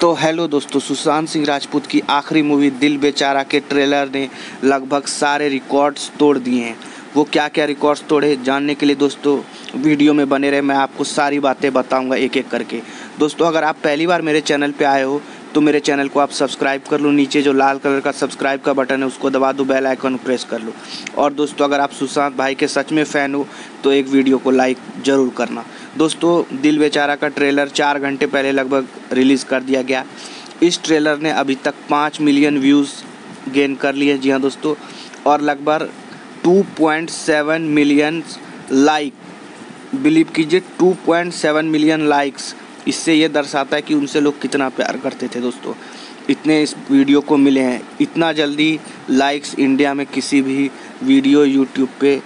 तो हेलो दोस्तों, सुशांत सिंह राजपूत की आखिरी मूवी दिल बेचारा के ट्रेलर ने लगभग सारे रिकॉर्ड्स तोड़ दिए हैं। वो क्या क्या रिकॉर्ड्स तोड़े जानने के लिए दोस्तों वीडियो में बने रहे, मैं आपको सारी बातें बताऊँगा एक एक करके। दोस्तों, अगर आप पहली बार मेरे चैनल पे आए हो तो मेरे चैनल को आप सब्सक्राइब कर लो, नीचे जो लाल कलर का सब्सक्राइब का बटन है, उसको दबा दो बेल आइकन प्रेस कर लो। और दोस्तों, अगर आप सुशांत भाई के सच में फ़ैन हो तो एक वीडियो को लाइक ज़रूर करना। दोस्तों, दिल बेचारा का ट्रेलर चार घंटे पहले लगभग रिलीज़ कर दिया गया। इस ट्रेलर ने अभी तक पाँच मिलियन व्यूज़ गेन कर लिए। जी हाँ दोस्तों, और लगभग 2.7 मिलियन लाइक। बिलीव कीजिए 2.7 मिलियन लाइक्स। इससे ये दर्शाता है कि उनसे लोग कितना प्यार करते थे दोस्तों। इतने इस वीडियो को मिले हैं। इतना जल्दी लाइक्स इंडिया में किसी भी वीडियो यूट्यूब पे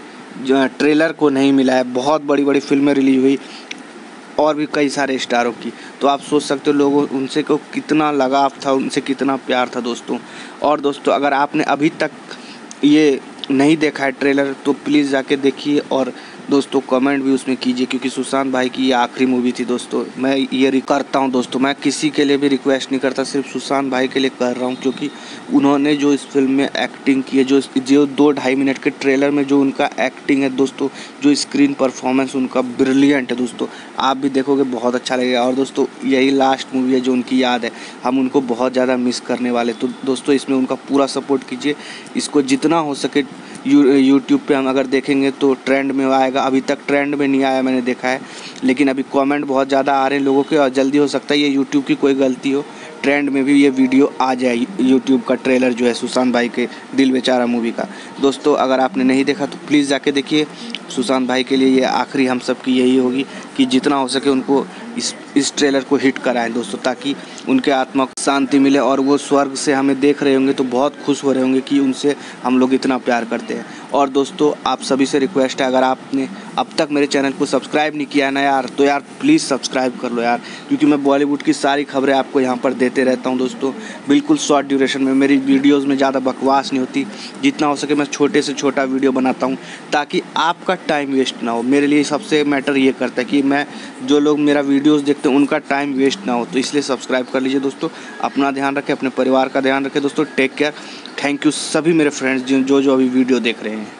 ट्रेलर को नहीं मिला है। बहुत बड़ी बड़ी फ़िल्में रिलीज़ हुई, और भी कई सारे स्टारों की। तो आप सोच सकते हो, लोगों, उनसे को कितना लगाव था, उनसे कितना प्यार था दोस्तों। और दोस्तों, अगर आपने अभी तक ये नहीं देखा है ट्रेलर तो प्लीज़ जाके देखिए, और दोस्तों कमेंट भी उसमें कीजिए, क्योंकि सुशांत भाई की ये आखिरी मूवी थी दोस्तों। मैं ये करता हूँ दोस्तों, मैं किसी के लिए भी रिक्वेस्ट नहीं करता, सिर्फ़ सुशांत भाई के लिए कर रहा हूँ, क्योंकि उन्होंने जो इस फ़िल्म में एक्टिंग की है, जो जो दो ढाई मिनट के ट्रेलर में जो उनका एक्टिंग है दोस्तों, जो स्क्रीन परफॉर्मेंस उनका ब्रिलियंट है दोस्तों। आप भी देखोगे, बहुत अच्छा लगेगा। और दोस्तों, यही लास्ट मूवी है जो उनकी याद है। हम उनको बहुत ज़्यादा मिस करने वाले। तो दोस्तों, इसमें उनका पूरा सपोर्ट कीजिए। इसको जितना हो सके यूट्यूब पर हम अगर देखेंगे तो ट्रेंड में आएगा। अभी तक ट्रेंड में नहीं आया, मैंने देखा है। लेकिन अभी कमेंट बहुत ज़्यादा आ रहे हैं लोगों के और जल्दी हो सकता है ये यूट्यूब की कोई गलती हो। ट्रेंड में भी ये वीडियो आ जाए यूट्यूब का ट्रेलर जो है सुशांत भाई के दिल बेचारा मूवी का। दोस्तों, अगर आपने नहीं देखा तो प्लीज़ जाके देखिए। सुशांत भाई के लिए ये आखिरी हम सब की यही होगी कि जितना हो सके उनको इस इस ट्रेलर को हिट कराएँ दोस्तों, ताकि उनके आत्मा को शांति मिले और वो स्वर्ग से हमें देख रहे होंगे तो बहुत खुश हो रहे होंगे कि उनसे हम लोग इतना प्यार करते हैं। और दोस्तों, आप सभी से रिक्वेस्ट है, अगर आपने अब तक मेरे चैनल को सब्सक्राइब नहीं किया है ना यार तो यार प्लीज़ सब्सक्राइब कर लो यार, क्योंकि मैं बॉलीवुड की सारी खबरें आपको यहाँ पर देते रहता हूँ दोस्तों। बिल्कुल शॉर्ट ड्यूरेशन में, मेरी वीडियोज़ में ज़्यादा बकवास नहीं होती, जितना हो सके मैं छोटे से छोटा वीडियो बनाता हूँ, ताकि आपका टाइम वेस्ट ना हो। मेरे लिए सबसे मैटर ये करता है कि मैं जो लोग मेरा वीडियोस देखते हैं, उनका टाइम वेस्ट ना हो। तो इसलिए सब्सक्राइब कर लीजिए दोस्तों। अपना ध्यान रखें, अपने परिवार का ध्यान रखें। दोस्तों टेक केयर थैंक यू सभी मेरे फ्रेंड्स जो जो अभी वीडियो देख रहे हैं।